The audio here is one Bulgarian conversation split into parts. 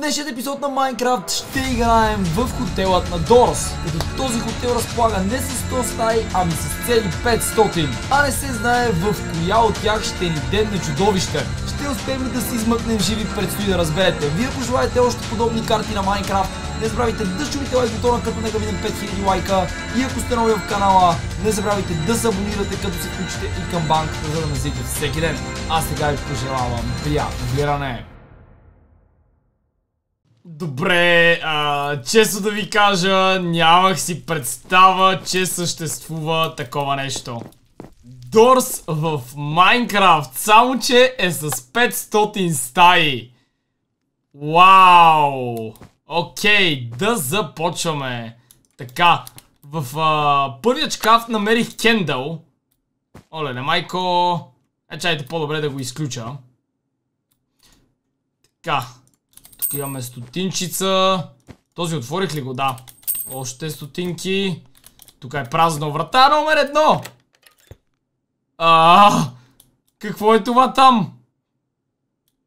днешният епизод на Майнкрафт ще играем в хотелът на Дорс, като този хотел разполага не с 100 стаи, ами с цели 500, а не се знае в коя от тях ще ни дедне чудовище. Ще успеем ли да се измъкнем живи, предстои да разберете. Вие ако желаете още подобни карти на Майнкрафт, не забравяйте да щупите лайк бутона, като нека видим 5000 лайка. И ако сте нови в канала, не забравяйте да се абонирате, като се включите и към банката, за да зрите всеки ден. А сега ви пожелавам приятно гледане! Добре, а, често да ви кажа, нямах си представа, че съществува такова нещо. Дорс в Майнкрафт, само че е с 500 стаи. Вау! Окей, да започваме. Така, в а, първият шкаф намерих кендъл. Оле, не майко. Е, чайте по-добре да го изключа. Така. Тук имаме стотинчица. Този отворих ли го? Да. Още стотинки. Тук е празна врата номер едно. А, какво е това там?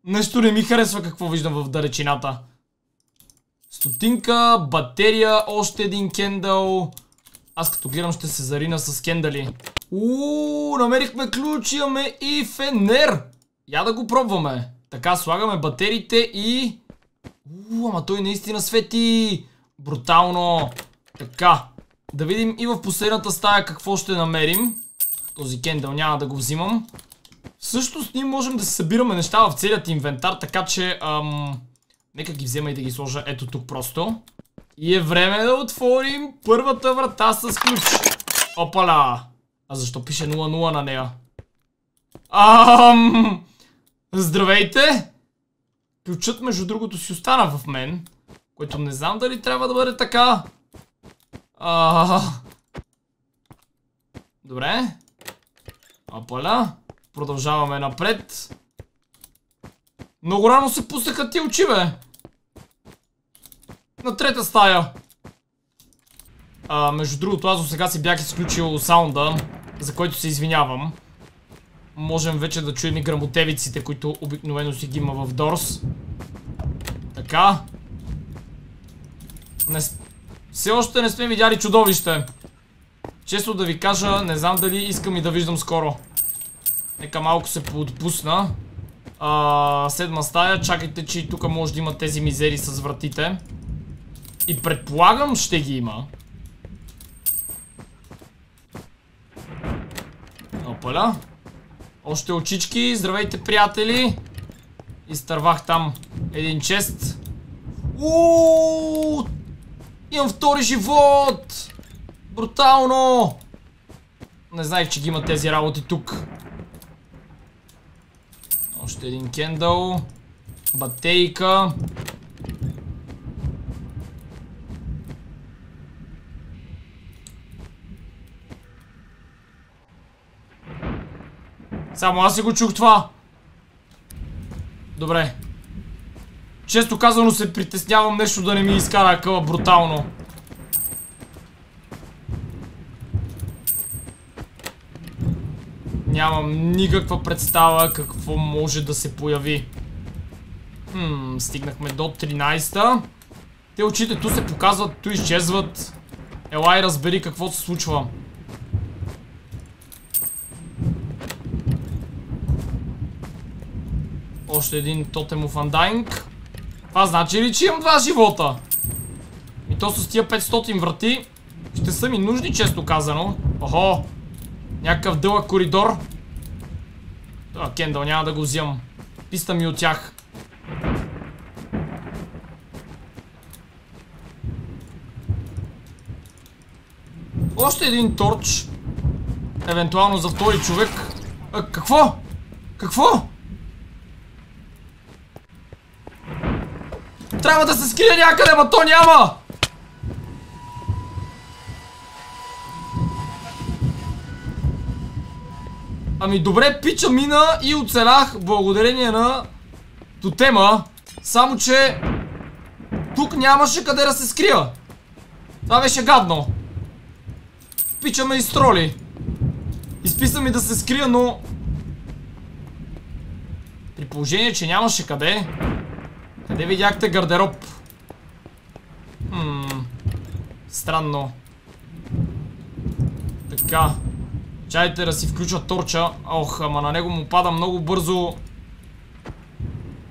Нещо не ми харесва какво виждам в далечината. Стотинка, батерия, още един кендъл. Аз като гледам ще се зарина с кендали. Ууу, намерихме ключ, имаме и фенер. Я да го пробваме. Така, слагаме батериите и... Ууу, ама той наистина свети. Брутално. Така, да видим и в последната стая какво ще намерим. Този кендъл няма да го взимам. Също с ним можем да се събираме неща в целият инвентар, така че... Ам... Нека ги взема и да ги сложа ето тук просто. И е време да отворим първата врата с ключ. Опала! А защо пише 0-0 на нея? Ам... Здравейте! Ключът между другото си остана в мен. Което не знам дали трябва да бъде така. А... Добре. Опаля. Продължаваме напред. Много рано се пуснаха ти очи, бе. На трета стая. А, между другото, аз до сега си бях изключил саунда, за който се извинявам. Можем вече да чуем и грамотевиците, които обикновено си ги има в Дорс. Така. Не... Все още не сме видяли чудовище. Често да ви кажа, не знам дали искам и да виждам скоро. Нека малко се поотпусна. А, седма стая, чакайте, че и тук може да има тези мизери с вратите. И предполагам ще ги има. Опаля. Още очички, здравейте приятели. Изтървах там един чест. Ууу! Имам втори живот! Брутално! Не знаех, че ги има тези работи тук. Още един кендъл. Батейка. Само аз си го чух това. Добре. Често казано се притеснявам нещо да не ми изкара къла брутално. Нямам никаква представа какво може да се появи. Хм, стигнахме до 13-та. Те очите ту се показват, ту изчезват. Елай, разбери какво се случва. Още един тотемов андайнг. Това значи ли, че имам два живота? И то с тия 500 врати ще са ми нужни, често казано. Охо! Някакъв дълъг коридор. Това кендъл няма да го взимам. Писта ми от тях. Още един торч. Евентуално за втори човек. А, какво? Какво? Трябва да се скрие някъде, ма то няма! Ами добре, пича мина и оцелях благодарение на тотема. Само, че тук нямаше къде да се скрия. Това беше гадно. Пича ме изтроли. Изписа ми да се скрия, но... При положение, че нямаше къде... Къде видяхте гардероб? Хм. Странно. Така. Чайте да си включа торча. Ох, ама на него му пада много бързо.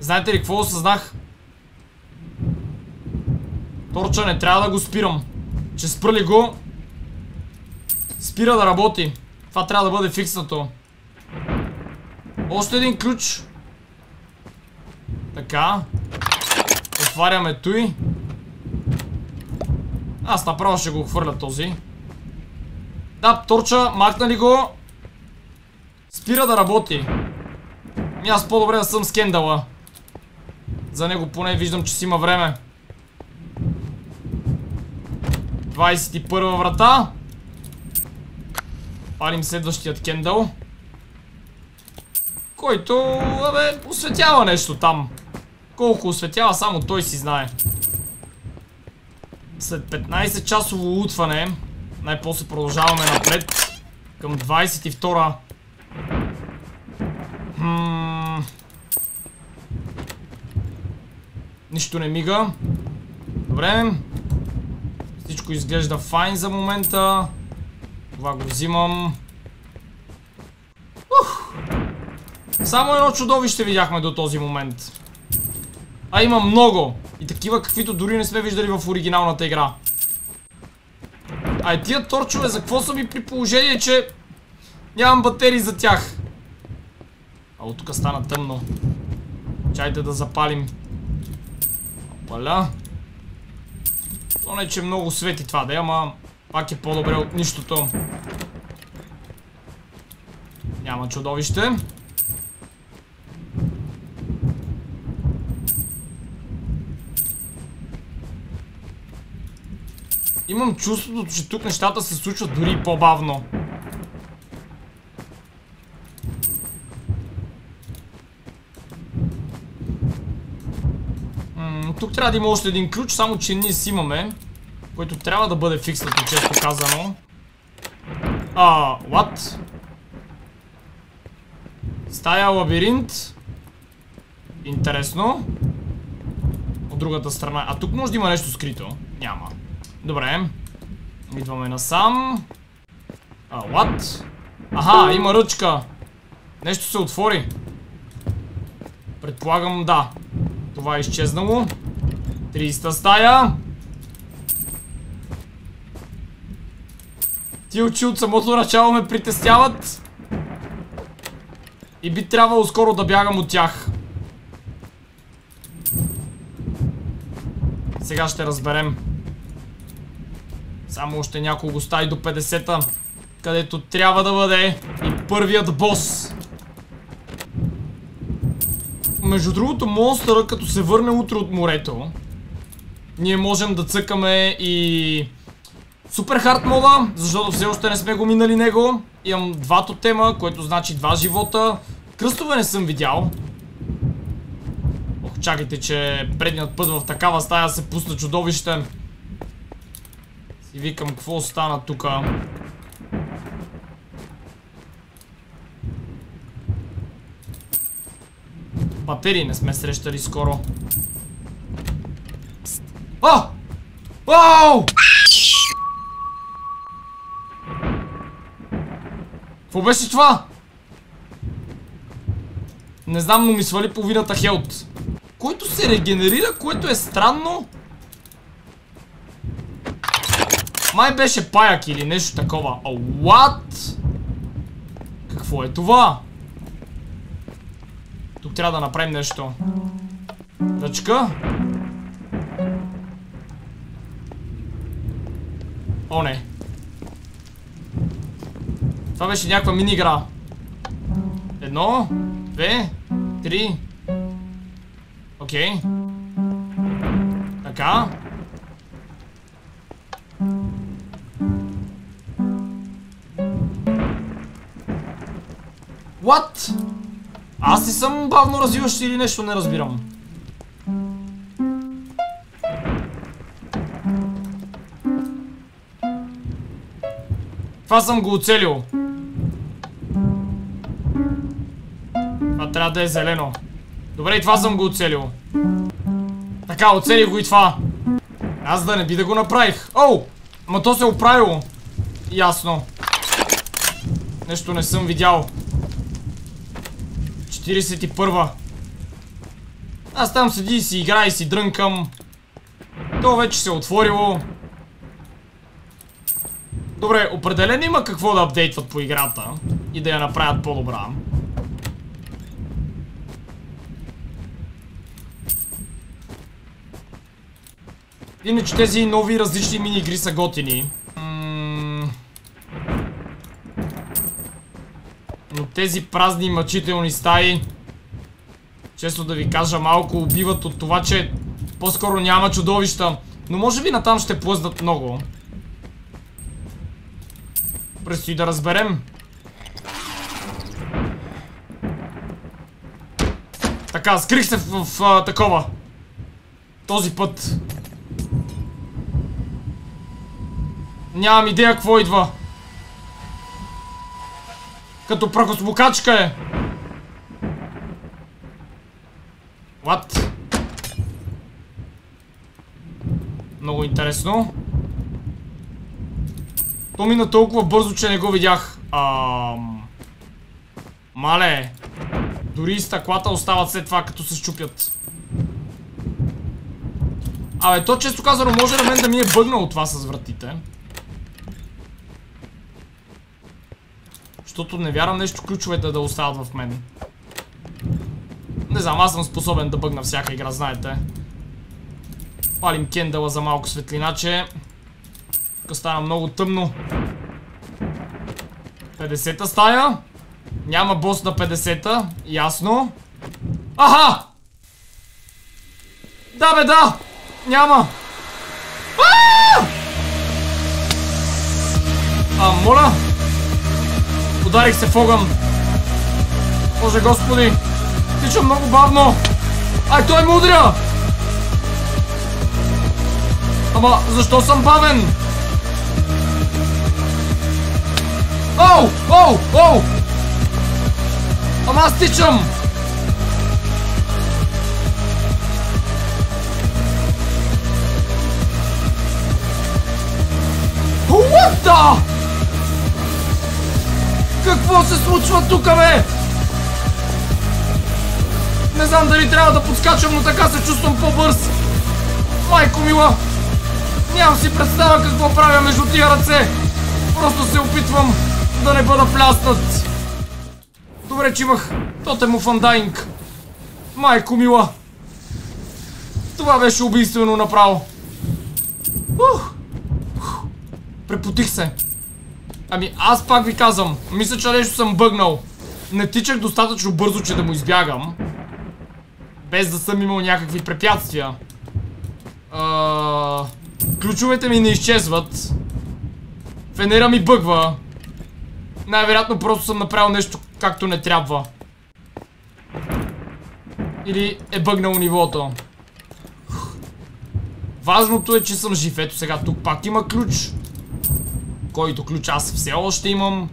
Знаете ли какво осъзнах? Торча не трябва да го спирам. Че спрали го. Спира да работи. Това трябва да бъде фикснато. Още един ключ. Така. Отваряме той. Аз направо ще го хвърля този. Да, торча, махнали го. Спира да работи. И аз по-добре да съм скендала. За него поне виждам, че си има време. 21 врата. Палим следващият кендъл. Който, абе, осветява нещо там. Колко осветява, само той си знае. След 15 часово утване, най-после продължаваме напред към 22 Хм... Нищо не мига. Добре. Всичко изглежда файн за момента. Това го взимам. Ух! Само едно чудовище видяхме до този момент. А има много. И такива, каквито дори не сме виждали в оригиналната игра. А и тия торчове, за какво са ми при положение, че нямам батерии за тях? А от тук стана тъмно. Чайте да запалим. Опаля. То не, че много свети това да е, ама пак е по-добре от нищото. Няма чудовище. Имам чувството, че тук нещата се случват дори по-бавно. тук трябва да има още един ключ, само че ние си имаме. Който трябва да бъде фикснато, често казано. А, what? Стая лабиринт. Интересно. От другата страна. А тук може да има нещо скрито. Няма. Добре. Идваме насам. А, what? Аха, има ръчка. Нещо се отвори. Предполагам, да. Това е изчезнало. 30 стая. Ти очи от самото начало ме притесняват. И би трябвало скоро да бягам от тях. Сега ще разберем. Само още няколко стаи до 50-та. Където трябва да бъде и първият бос. Между другото, монстъра, като се върне утре от морето, ние можем да цъкаме и супер хард мода, защото все още не сме го минали него. Имам два тема, което значи два живота. Кръстове не съм видял. Ох, чакайте, че предният път в такава стая се пусна чудовище. Си викам, какво стана тука? Батерии не сме срещали скоро. А! Вау! Какво беше това? Не знам, но ми свали половината хелт. Който се регенерира, което е странно. Май беше паяк или нещо такова. А, what? Какво е това? Тук трябва да направим нещо. Ръчка. О, не. Това беше някаква мини игра. Едно, две, три. Окей. Така. What? Аз ли съм бавно развиващ или нещо не разбирам? Това съм го оцелил. Това трябва да е зелено. Добре, и това съм го оцелил. Така, оцелих го и това. Аз да не би да го направих. Оу! Ма то се е оправило. Ясно. Нещо не съм видял. 41 Аз там седи си играя и си дрънкам. То вече се е отворило. Добре, определено има какво да апдейтват по играта и да я направят по-добра. Иначе тези нови различни мини-игри са готини. Но тези празни мъчителни стаи, често да ви кажа, малко убиват от това, че по-скоро няма чудовища. Но може би натам ще плъзнат много. Предстои да разберем. Така, скрих се в, в, в такова. Този път. Нямам идея какво идва. Като прахосмокачка е. What? Много интересно. То мина толкова бързо, че не го видях. Ам... Мале. Дори и стъклата остават след това, като се щупят. Абе, то често казано може на мен да ми е бъгнало това с вратите. Защото не вярвам нещо ключовете да остават в мен. Не знам, аз съм способен да бъгна всяка игра, знаете. Палим кендала за малко светлина, че... Тук става много тъмно. 50-та стая. Няма бос на 50-та. Ясно. Аха! Да бе, да! Няма! А, моля! Ударих се в огън. Боже господи! Тичам много бавно! Ай, той ме удря! Ама, защо съм бавен? Оу! Оу! Оу! Ама аз тичам! What the? Какво се случва тук, бе? Не знам дали трябва да подскачам, но така се чувствам по-бърз. Майко мила! Нямам си представа какво правя между тия ръце. Просто се опитвам да не бъда пляснат. Добре, че имах тотем of Undying. Майко мила. Това беше убийствено направо. Ух. Препотих се. Ами аз пак ви казвам, мисля, че нещо съм бъгнал. Не тичах достатъчно бързо, че да му избягам. Без да съм имал някакви препятствия. А... Ключовете ми не изчезват. Фенера ми бъгва. Най-вероятно просто съм направил нещо както не трябва. Или е бъгнало нивото. Важното е, че съм жив. Ето сега тук пак има ключ. Който ключ аз все още имам.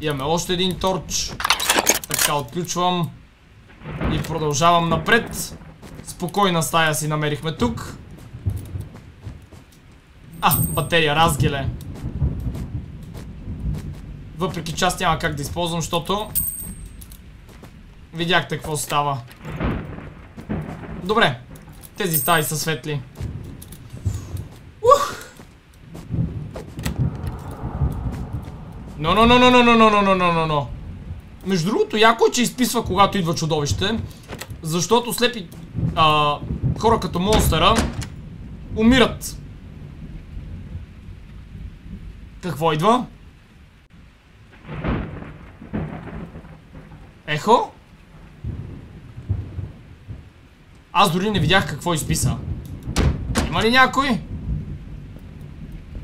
Имаме още един торч. Така отключвам. И продължавам напред. Спокойна стая си намерихме тук. А, батерия, разгеле. Въпреки аз няма как да използвам, защото... Видяхте какво става. Добре. Тези стаи са светли. Ух! Но, но, но, но, но, но, но, но, но, но, но. Между другото, яко е, че изписва когато идва чудовище. Защото слепи а, хора като монстъра умират. Какво идва? Ехо? Аз дори не видях какво изписа. Има ли някой?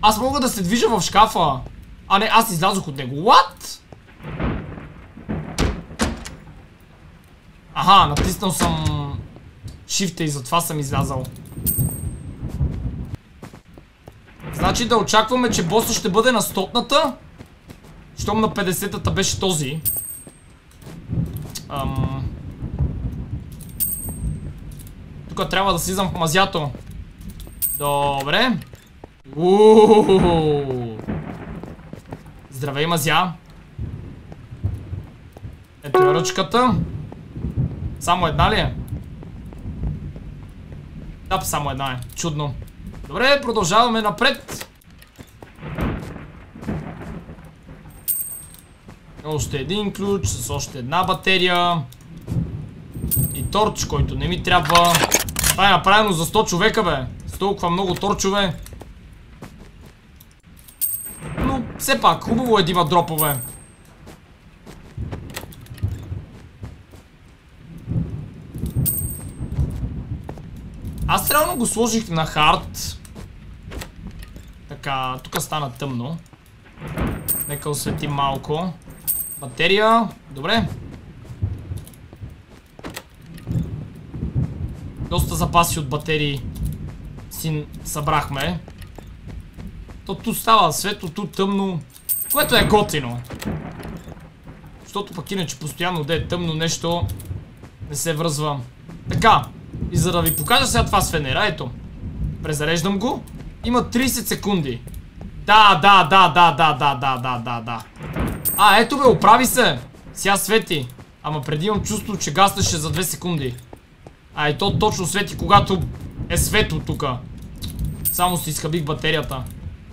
Аз мога да се движа в шкафа. А не, аз излязох от него. What? Аха, натиснал съм Shift и затова съм излязал. Значи да очакваме, че боса ще бъде на стотната. Щом на 50-та беше този. Ам... Тук трябва да слизам в мазято. Добре. Ууу. Здравей, мазя. Ето е ръчката. Само една ли е? Да, само една е. Чудно. Добре, продължаваме напред. Още един ключ с още една батерия. И торч, който не ми трябва. Това е направено за 100 човека, бе. С толкова много торчове. Но все пак, хубаво е да има дропове. Аз реално го сложих на хард. Така, тук стана тъмно. Нека осветим малко. Батерия. Добре. Доста запаси от батерии си събрахме. То тут става светло, тут тъмно. Което е готино. Защото пък иначе постоянно да е тъмно нещо не се връзва. Така. И за да ви покажа сега това с фенера, ето. Презареждам го. Има 30 секунди. Да, да, да, да, да, да, да, да, да, да. А, ето бе, оправи се. Сега свети. Ама преди имам чувство, че гаснеше за 2 секунди. А и то точно свети, когато е светло тука. Само си изхабих батерията.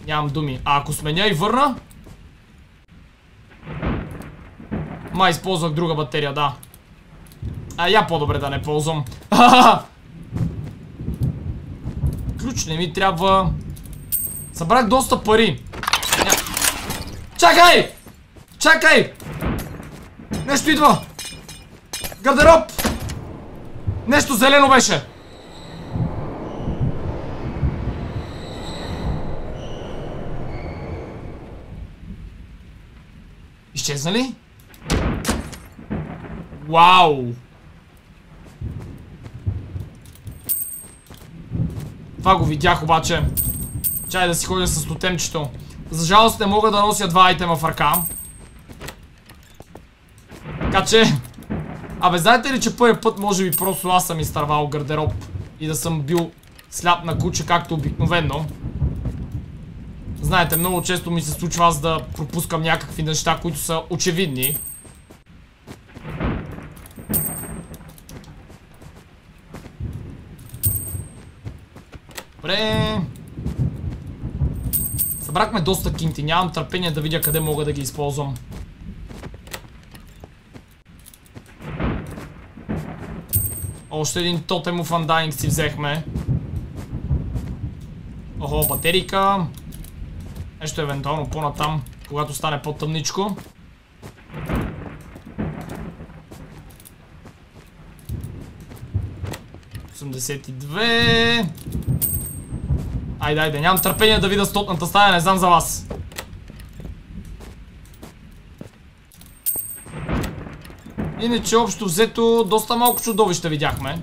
Нямам думи. А ако сменя и върна? Ма използвах друга батерия, да. А я по-добре да не ползвам. Ключ не ми трябва. Събрах доста пари. Чакай! Чакай! Нещо идва! Гардероб! Нещо зелено беше! Изчезна ли? Вау! Това го видях обаче. Чай да си ходя с тотемчето. За жалост не мога да нося два айтема в ръка. Така че... Абе, знаете ли, че първи път може би просто аз съм изтървал гардероб и да съм бил сляп на куче, както обикновено. Знаете, много често ми се случва аз да пропускам някакви неща, които са очевидни. Добре. Събрахме доста кинти, нямам търпение да видя къде мога да ги използвам. Още един тотем of Undying си взехме. Охо, батерика. Нещо евентуално по-натам, когато стане по-тъмничко. Айде, айде, нямам търпение да видя стотната стая, не знам за вас. Иначе общо взето доста малко чудовища видяхме.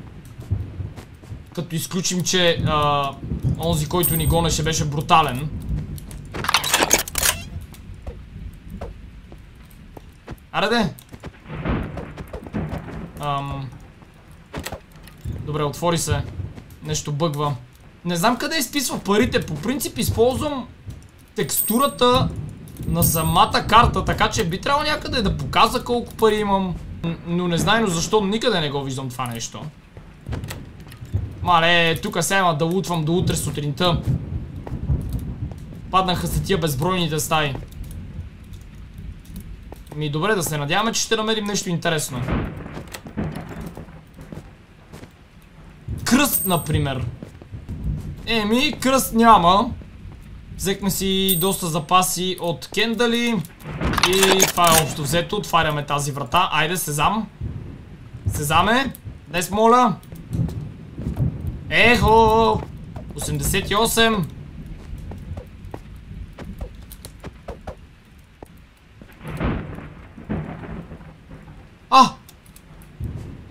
Като изключим, че а, онзи, който ни гонеше, беше брутален. Аре де! Ам... Добре, отвори се. Нещо бъгва. Не знам къде изписва парите. По принцип използвам текстурата на самата карта, така че би трябвало някъде да показва колко пари имам. Но не знайно защо никъде не го виждам това нещо. Мале, тук сега има да лутвам до утре сутринта. Паднаха се тия безбройните стаи. Ми добре да се надяваме, че ще намерим нещо интересно. Кръст, например. Еми, кръст няма. Взехме си доста запаси от кендали. И това е общо взето. Отваряме тази врата. Айде, сезам. Сезаме. Днес моля. Ехо! 88.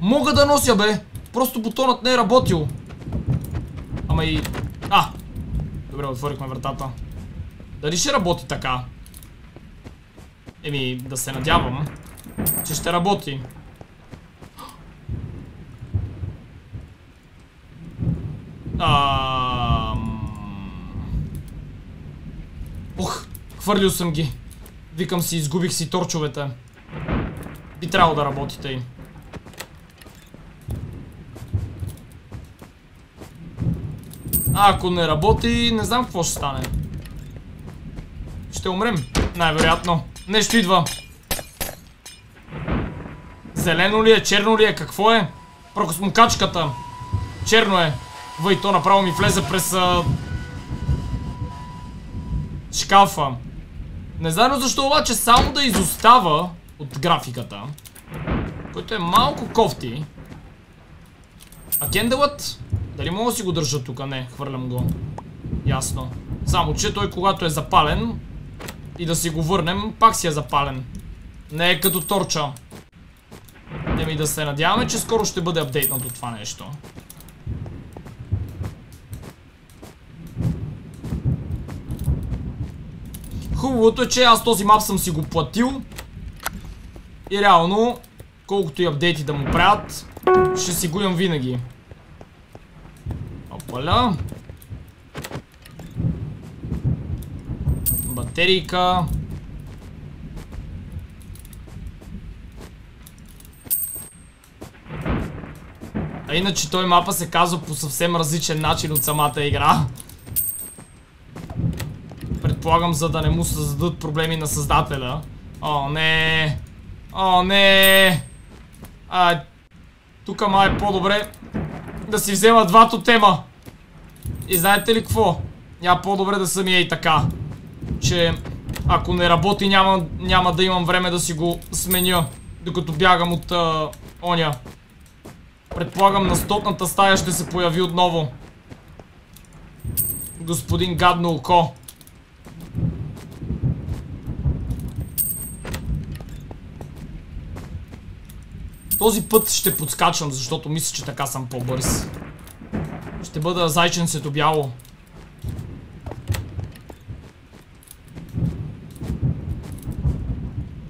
Мога да нося, бе. Просто бутонът не е работил. Ама и... А! Добре, отворихме вратата. Дали ще работи така? Еми, да се надявам, че ще работи. Ам... Ох, хвърлил съм ги. Викам си, изгубих си торчовете. Би трябвало да работите им. А ако не работи, не знам какво ще стане. Ще умрем. Най-вероятно. Нещо идва. Зелено ли е, черно ли е, какво е? Прокосмокачката. Черно е. Въй, то направо ми влезе през... А... Шкафа. Не знам защо обаче само да изостава от графиката. Който е малко кофти. А кендълът? Дали мога да си го държа тук? Не, хвърлям го. Ясно. Само, че той когато е запален и да си го върнем, пак си е запален. Не е като торча. ми да се надяваме, че скоро ще бъде апдейтнато това нещо. Хубавото е, че аз този мап съм си го платил. И реално, колкото и апдейти да му правят, ще си го имам винаги. Опаля. Батерийка. А иначе той мапа се казва по съвсем различен начин от самата игра. Предполагам, за да не му създадат проблеми на създателя. О, не. О, не. А, тук май е по-добре да си взема двата тема. И знаете ли какво? Няма по-добре да съм и ей така. Че ако не работи няма, няма да имам време да си го сменя. Докато бягам от а, оня. Предполагам на стотната стая ще се появи отново. Господин гадно око. Този път ще подскачам, защото мисля, че така съм по-бърз. Ще бъда зайчен сето бяло.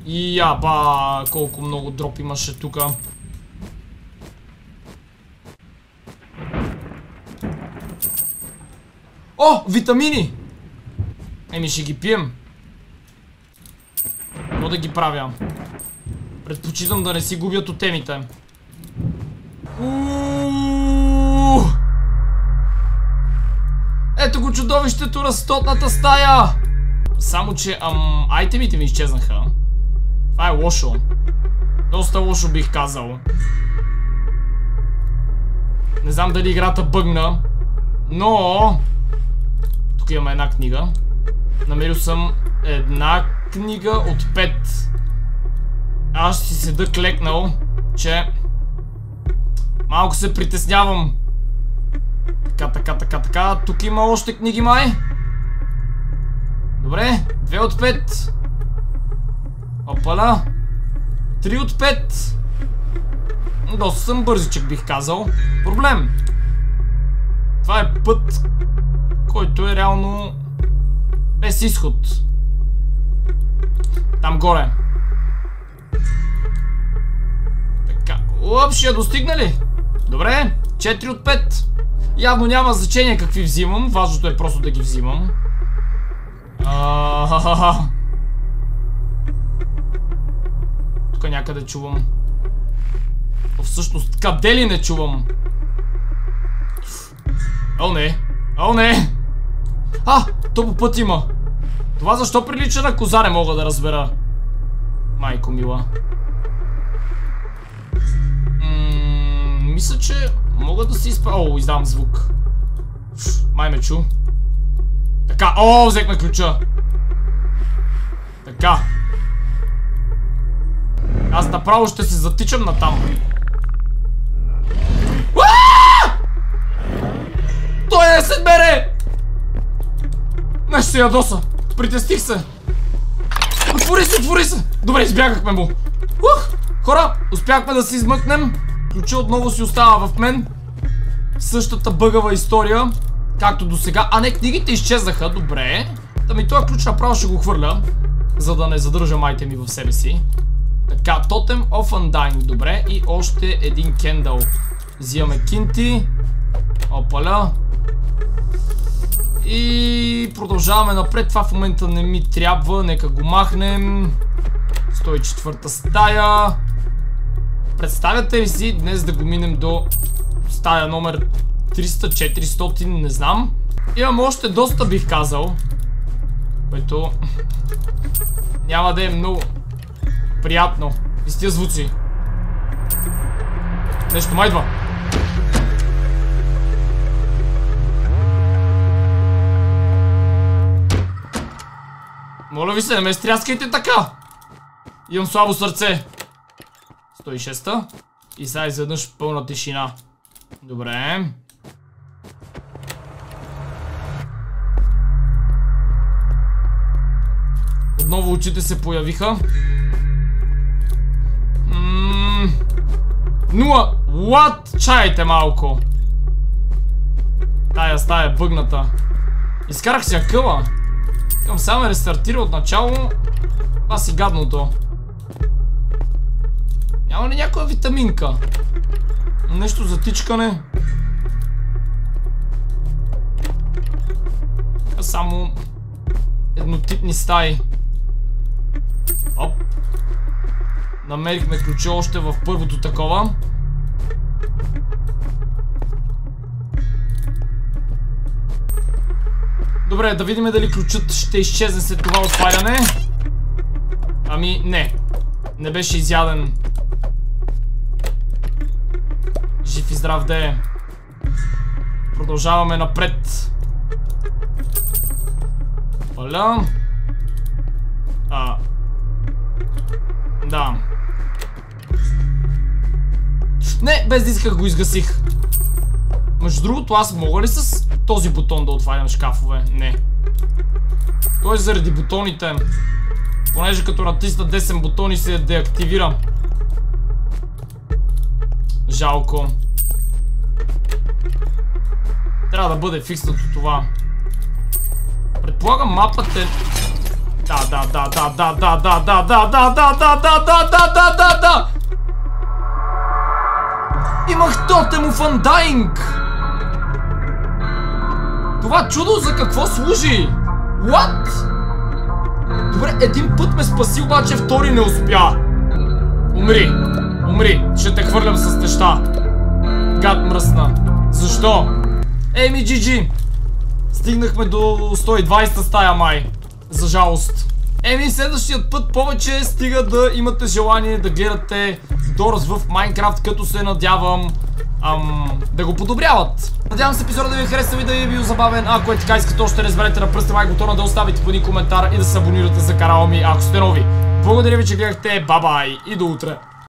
И колко много дроп имаше тука. О, витамини! Еми ще ги пием. Но да ги правя. Предпочитам да не си губят от темите. Ето го чудовището на стотната стая! Само, че ам, айтемите ми изчезнаха. Това е лошо. Доста лошо бих казал. Не знам дали играта бъгна, но... Тук имаме една книга. Намерил съм една книга от пет аз ще си седа клекнал, че малко се притеснявам. Така, така, така, така. Тук има още книги, май. Добре, две от пет. Опала. Три от пет. Доста съм бързичък, бих казал. Проблем. Това е път, който е реално без изход. Там горе. Уп, ще я достигна? Добре, 4 от 5. Явно няма значение какви взимам. Важното е просто да ги взимам. Тук някъде чувам. Всъщност, къде ли не чувам? О, не. О, не. А, то по път има. Това защо прилича на коза не мога да разбера. Майко мила. мисля, че мога да си изпа... О, издавам звук. Май ме чу. Така, о, взехме ключа. Така. Аз направо ще се затичам на там. Той е след мене! Нещо се ядоса. Притестих се. Отвори се, отвори се! Добре, избягахме му. Ух! Хора, успяхме да се измъкнем. Ключа отново си остава в мен. Същата бъгава история, както до сега. А не, книгите изчезнаха, добре. Да ми този ключ направо ще го хвърля, за да не задържа майте ми в себе си. Така, Totem of Undying, добре. И още един кендъл. Взимаме кинти. Опаля. И продължаваме напред. Това в момента не ми трябва. Нека го махнем. 104-та стая. Представяте ли си днес да го минем до стая номер 300-400, не знам. Имам още доста бих казал. Което няма да е много приятно. И с тия звуци. Нещо ма идва. Моля ви се, не ме стряскайте така! Имам слабо сърце. 106-та. И сега изведнъж пълна тишина. Добре. Отново очите се появиха. Нула! What? Чайте малко. Тая стая е бъгната. Изкарах си акъла. Към само рестартира от начало. Това си гадното. Няма ли някоя витаминка? Нещо за тичкане? Само еднотипни стаи. Оп. Намерихме ключи още в първото такова. Добре, да видим дали ключът ще изчезне след това отваряне. Ами, не. Не беше изяден. Жив и здрав да. Продължаваме напред. Оля. А. Да. Не, без да исках го изгасих. Между другото, аз мога ли с този бутон да отварям шкафове? Не. Той е заради бутоните. Понеже като натисна 10 бутони се деактивира. Жалко. Трябва да бъде фикснато това. Предполагам мапът е... Да, да, да, да, да, да, да, да, да, да, да, да, да, да, да, да, да, да! Имах тотем of Undying! Това чудо за какво служи? What? Добре, един път ме спаси, обаче втори не успя. Умри. Умри. Ще те хвърлям с неща. Гад мръсна. Защо? Еми, GG. Стигнахме до 120 стая май. За жалост. Еми, следващият път повече стига да имате желание да гледате Дорс в Майнкрафт, като се надявам ам, да го подобряват. Надявам се епизода да ви е харесал и да ви е бил забавен. Ако е така искате още разберете на пръста лайк бутона, да оставите по един коментар и да се абонирате за канала ми, ако сте нови. Благодаря ви, че гледахте. Бабай и до утре.